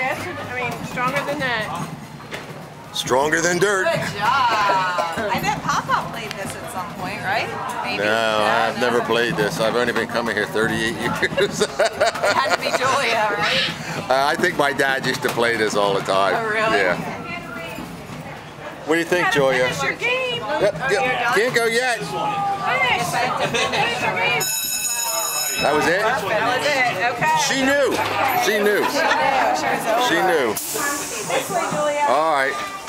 faster, I mean, stronger than that. Stronger than dirt. Good job. I bet Papa played this at some point, right? Maybe. No, I've never played this. I've only been coming here 38 years. It had to be Julia, right? Uh, I think my dad used to play this all the time. Oh, really? Yeah. What do you think, Gotta Julia? Finish your game. Yep, yep. Can't go yet. Finish. Finish your game. That was it? That was it. Okay. She knew. She knew. She knew. She was over. She knew. This way, Julia. All right.